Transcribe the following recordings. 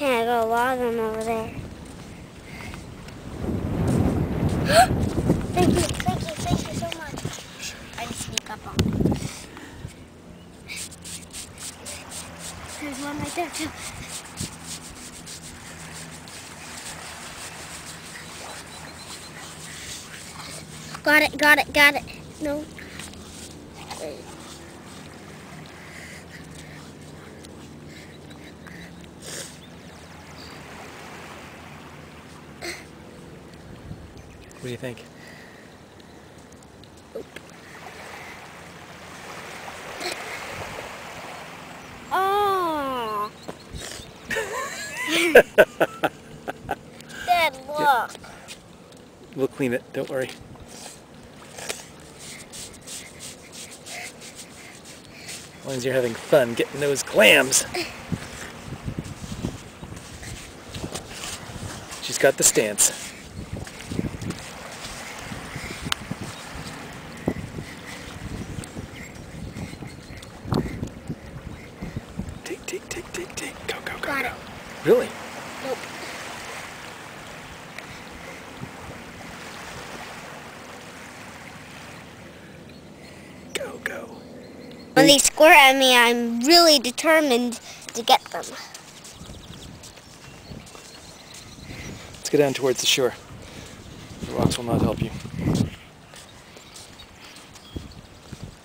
Yeah, I got a lot of them over there. thank you, thank you, thank you so much. I can sneak up on it. There's one right there too. Got it, got it, got it. No. Wait. What do you think? Oh. Dad, look. We'll clean it, don't worry. As long as you're having fun getting those clams. She's got the stance. Take, take, take. Go, go, go, Got go. it. Really? Nope. Go, go. When they squirt at me, I'm really determined to get them. Let's go down towards the shore. The rocks will not help you.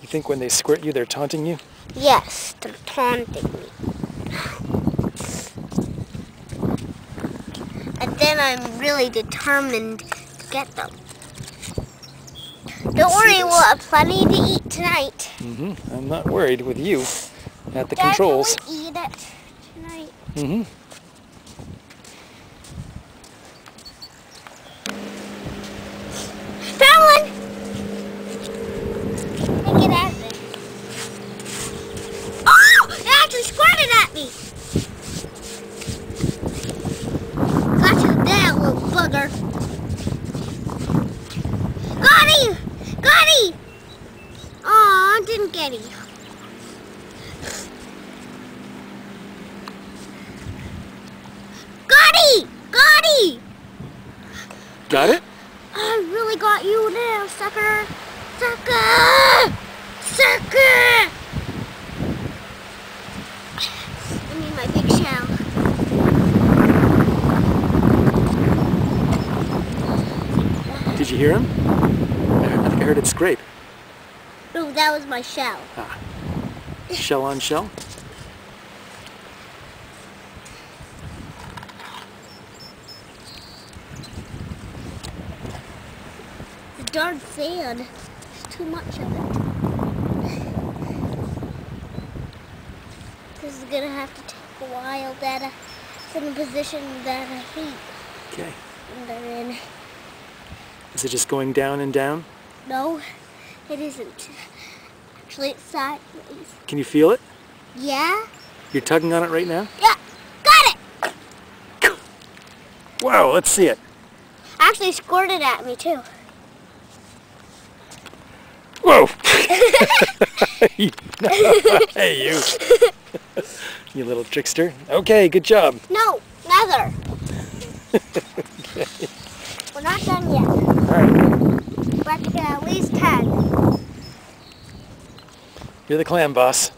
You think when they squirt you, they're taunting you? Yes, they're taunting me. And then I'm really determined to get them. Don't worry, we'll have plenty to eat tonight. Mm-hmm. I'm not worried with you at the Dad, controls. Can we eat it tonight? Mm-hmm. Fallon! Make it happen. Oh! It actually squirted at me! Got you there, little bugger. Got him! Got him! Aw, didn't. Got him! Got him! Got it? I really got you now, sucker! Sucker! Sucker! I need my big shell. Did you hear him? I think I heard it scrape. No, that was my shell. Ah. Shell on shell? The darn sand. There's too much of it. This is gonna have to take a while, Dada. It's in a position that I hate Okay. when they're. Is it just going down and down? No, it isn't. Actually, it's sideways. Can you feel it? Yeah? You're tugging on it right now? Yeah, got it! Wow, let's see it. Actually squirted at me too. Whoa! hey, you. you little trickster. Okay, good job. No, neither. We're not done yet. All right. At at least 10. You're the clam boss.